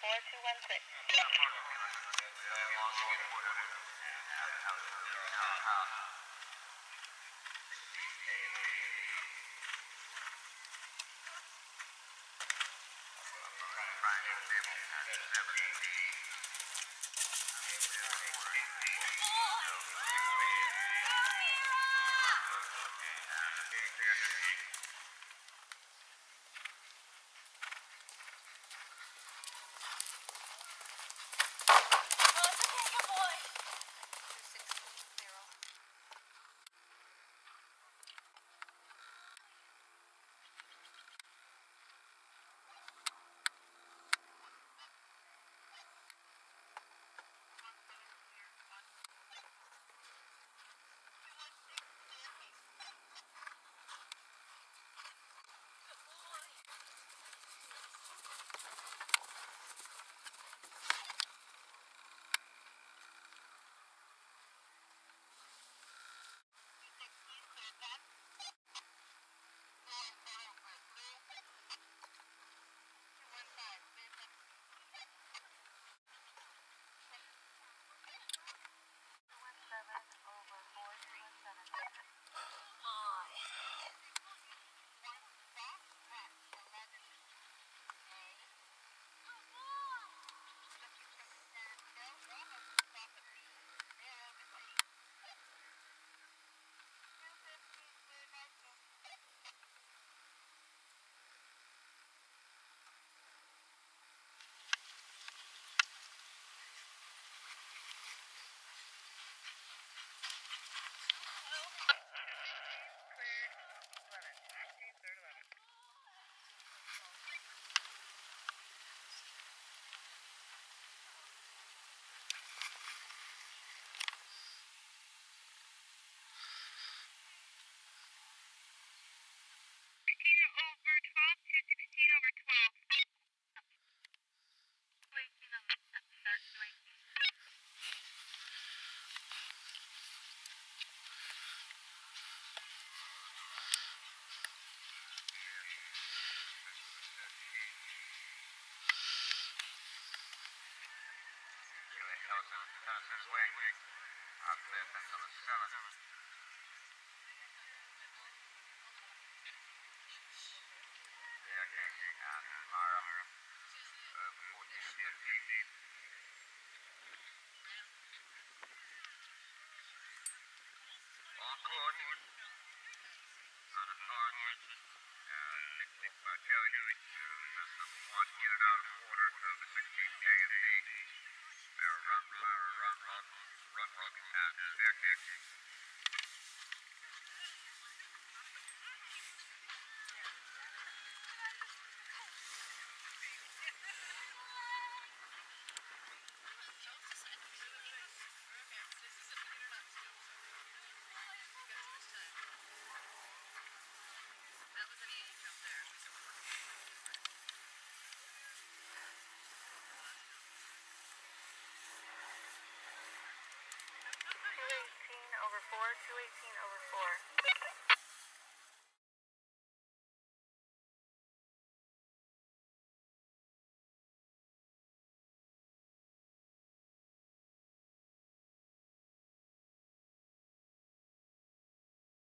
four, two one six. Sixteen over Thousand, thousand, wing, wing. Up there, 10 dollars, 7. over 4, 218 over 4.